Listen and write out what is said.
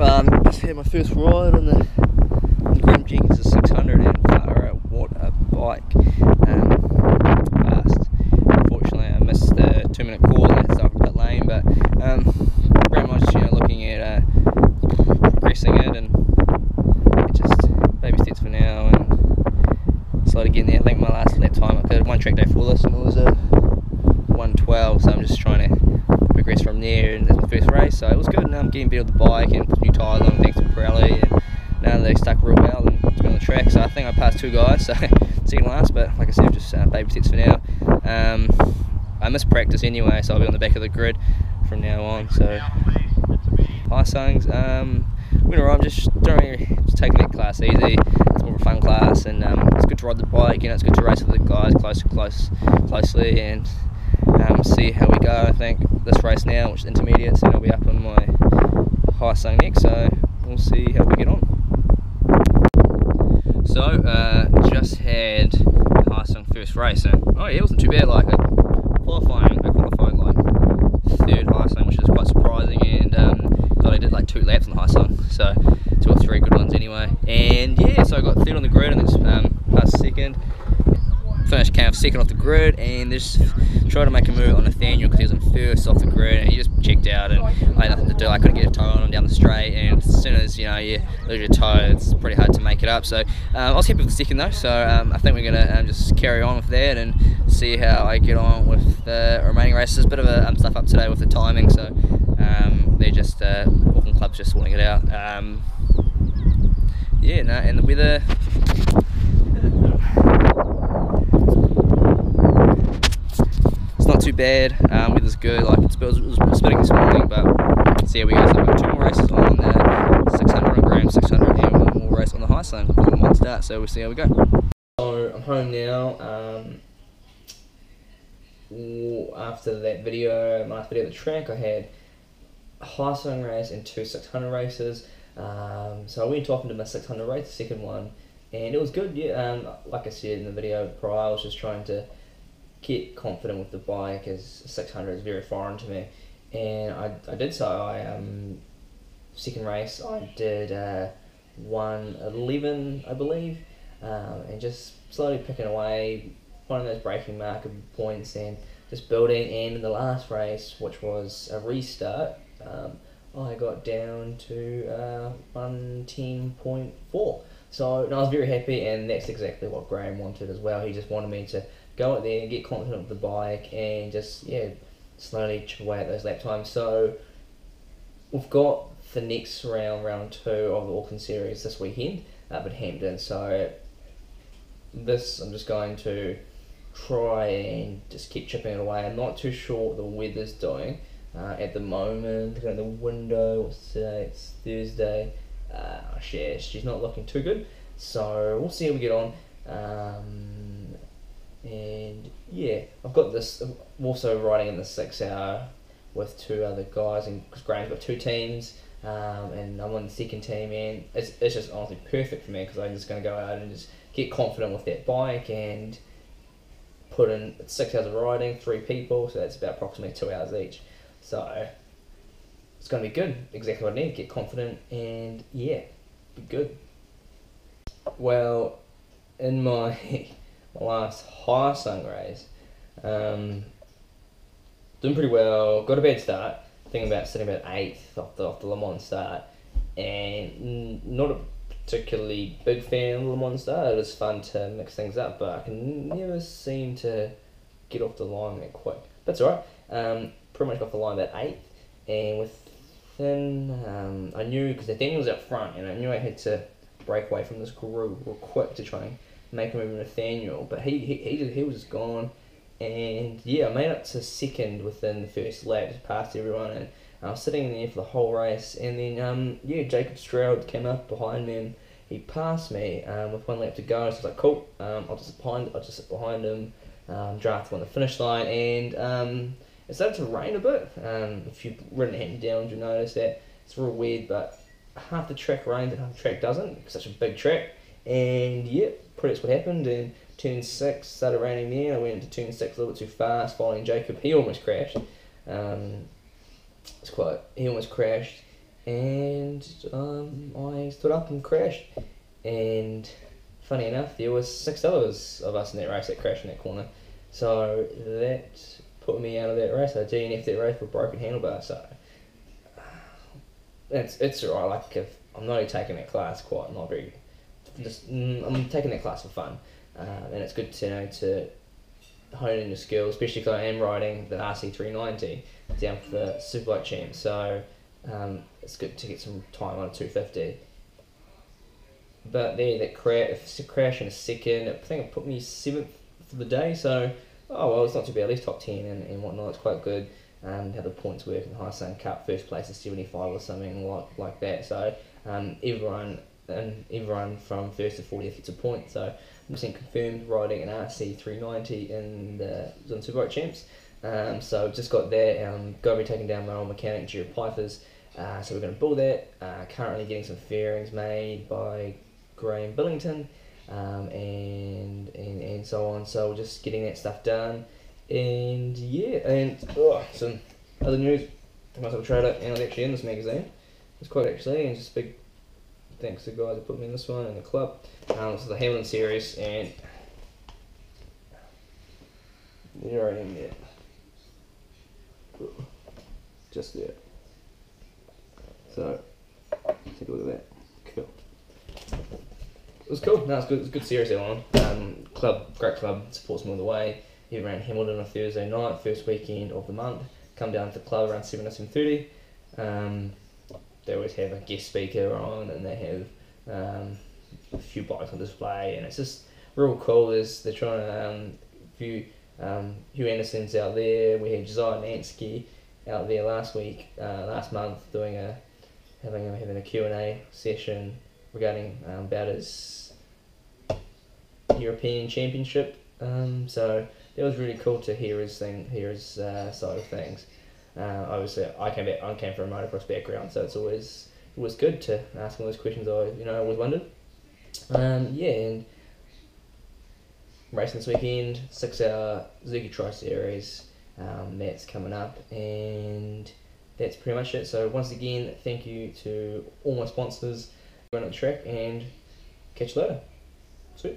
um, just had my first ride on the, on the Graham Jenkins 600 and far out, what a bike. Um, fast. Unfortunately, I missed the two minute call and start pit lane, but um, very much you know, looking at uh, progressing it and just baby steps for now and slowly getting there. I think my last lap time I did one track day for this and it was a 112, so I'm just trying to progress from there and it's my first so it was good I'm getting better with the bike and new tyres on thanks to Pirelli and now they stuck real well and it's been on the track, so I think I passed two guys, so second last, but like I said, just uh, baby steps for now. Um, I miss practice anyway, so I'll be on the back of the grid from now on, so. Hyosungs, um, alright, I'm just doing, just taking that class easy, it's more of a fun class and um, it's good to ride the bike, you know, it's good to race with the guys close, close, closely and see how we go. I think this race now, which is intermediates, and I'll be up on my Hyosung next, so we'll see how we get on. So, uh, just had Hyosung first race, and oh yeah, it wasn't too bad. Like a qualifying, I qualified like third Hyosung, which is quite surprising, and um, God, I did like two laps on the Hyosung, so two or three good ones anyway. And yeah, so I got third on the grid and then um, passed second finished kind of second off the grid and just tried to make a move on Nathaniel because he was in first off the grid and he just checked out and I had nothing to do. I couldn't get a toe on him down the straight and as soon as you know you lose your toe it's pretty hard to make it up. So um, I was happy with the second though so um, I think we're going to um, just carry on with that and see how I get on with the remaining races. Bit of a um, stuff up today with the timing so um, they're just uh, Auckland Club's just sorting it out. Yeah, no, and the weather not too bad. Um, weather's good. Like it's, it was, it spitting this morning, but see how we go. So got two more races on the 600 on Graham 600, and one more race on the Hyosung. One start, so we'll see how we go. So I'm home now. Um, after that video, my last video of the track, I had a high Hyosung race and two 600 races. Um, so I went off into my 600 race, the second one, and it was good. Yeah, um, like I said in the video prior, I was just trying to get confident with the bike as 600 is very foreign to me. And I, I did so I um second race I did uh, 111 I believe um, and just slowly picking away finding those braking marker points and just building. And in the last race which was a restart um, I got down to uh, 110.4 so I was very happy and that's exactly what Graham wanted as well he just wanted me to go out there and get confident with the bike and just yeah slowly chip away at those lap times. So we've got the next round, round two of the Auckland Series this weekend up at Hampton. So this I'm just going to try and just keep chipping it away. I'm not too sure what the weather's doing uh, at the moment. Looking at the window, what's today? It's Thursday. Uh, she's not looking too good. So we'll see how we get on. Um, and yeah, I've got this. I'm also riding in the six hour with two other guys, and because Graham's got two teams, um, and I'm on the second team, and it's, it's just honestly perfect for me because I'm just going to go out and just get confident with that bike and put in six hours of riding, three people, so that's about approximately two hours each. So it's going to be good. Exactly what I need. Get confident and yeah, be good. Well, in my my last Hyosung race. Um, doing pretty well. Got a bad start. Thinking about sitting about eighth off the off the Le Mans start, and not a particularly big fan of the Le Mans start. It was fun to mix things up, but I can never seem to get off the line that quick. That's alright. Um, pretty much got the line about eighth, and within um, I knew because Nathaniel was up front, and I knew I had to break away from this group real quick to try and make a move him Nathaniel, but he, he, he, he was gone. And yeah, I made it to second within the first lap, just past everyone, and I was sitting there for the whole race. And then, um, yeah, Jacob Stroud came up behind me and he passed me um, with one lap to go. So I was like, cool, um, I'll just behind, I'll just sit behind him, um, draft on the finish line, and um, it started to rain a bit. Um, if you've ridden Hampton Downs, you'll notice that it's real weird, but half the track rains and half the track doesn't. It's such a big track, and yeah, pretty much what happened. And turn six started raining there. I went into turn six a little bit too fast, following Jacob. He almost crashed. Um, it's quite. He almost crashed, and um, I stood up and crashed. And funny enough, there was six others of us in that race that crashed in that corner. So that put me out of that race. I DNF'd that race with broken handlebar. So it's it's alright. Like if I'm not taking that class quite, not very. Just mm, I'm taking that class for fun, um, and it's good to you know to hone in your skills, especially because I am riding the RC390 down for the Superbike Champ. So um, it's good to get some time on a 250. But there, that crash, crash in a second, I think it put me seventh for the day. So, oh well, it's not too bad. At least top 10 and, and whatnot. It's quite good. Um, how the points work in Hyosung Cup, first place is 75 or something like, like that. So, um, everyone and everyone from first to 40th gets a point. So, 100% confirmed riding an RC390 in the Zone Superbike Champs. Um, so just got that. Um, going to be taking down my old mechanic, Jared Pfeiffer's. Uh, so we're going to build that. Uh, currently getting some fairings made by Graham Billington, um, and, and and so on. So just getting that stuff done. And yeah, and oh, some other news. I myself a it, and I was actually in this magazine. It's quite actually, and just big thanks to the guys that put me in this one in the club. Um, this is the Hamilton series, and there I am. Yeah just there. So, take a look at that. Cool. It was cool. No, it's good. It's good series they're on. Um, club, great club, supports me all the way. He ran Hamilton on Thursday night, first weekend of the month. Come down to the club around seven or seven thirty. Um, they always have a guest speaker on, and they have um, a few bikes on display, and it's just real cool. There's they're trying to um, few um, Hugh Anderson's out there. We had Josiah Nansky out there last week, uh, last month, doing a having a, having a Q and A session regarding um, his European Championship. Um, so it was really cool to hear his thing, hear his uh, side of things. Uh, obviously, I came back, I came from a motocross background, so it's always it was good to ask all those questions I you know always wondered. Um, yeah, and racing this weekend, six hour Zuki Tri Series. Um, that's coming up, and that's pretty much it. So once again, thank you to all my sponsors. Run at the track and catch you later. Sweet.